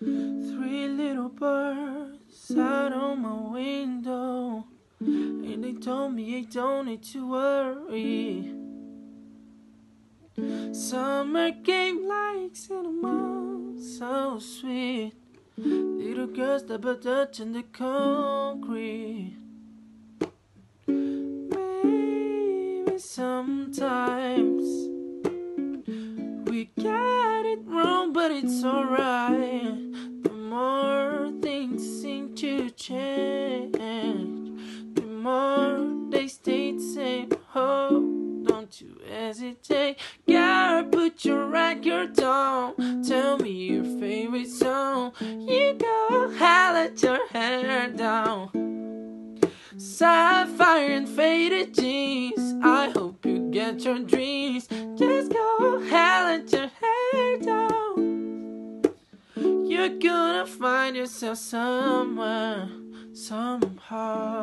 Three little birds out on my window, and they told me I don't need to worry. Summer came like cinnamon, so sweet. Little girls that but touching the concrete. Maybe sometimes we get it wrong, but it's alright. To change, the more they stay the same. Oh, don't you hesitate. Girl, put your record on. Tell me your favorite song. You go howl let your hair down. Sapphire and faded jeans. I hope you get your dreams. You're gonna find yourself somewhere, somehow.